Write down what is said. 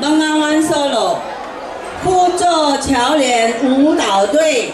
东安湾 solo 互助侨联舞蹈队